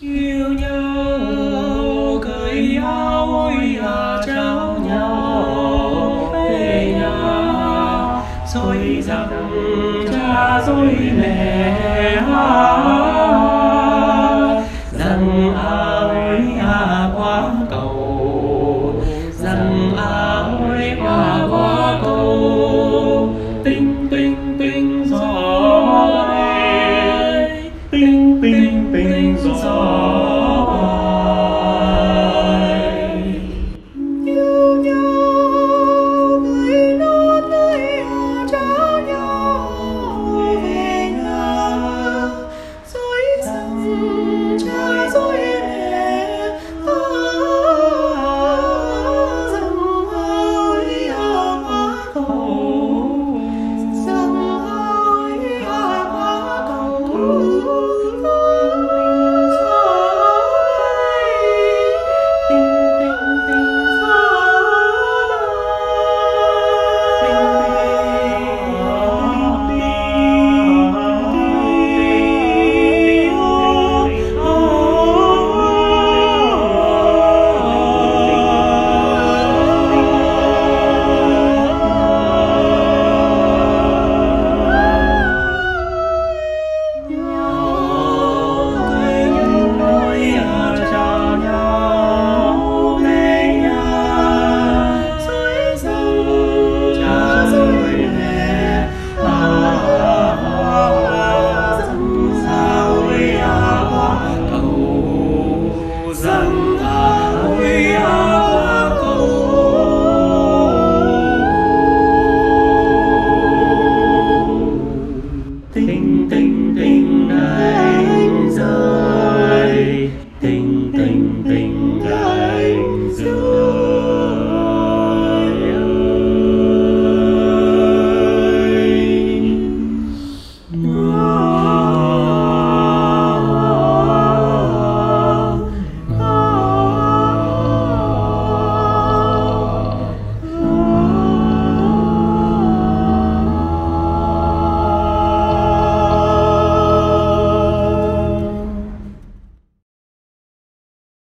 yêu nhau rằng cha rồi mẹ à, rằng à ơi à quá cầu, rằng à ơi à quá cầu. Tinh tinh tinh gió tinh tinh tinh gió. Oh.